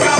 ¡Bravo!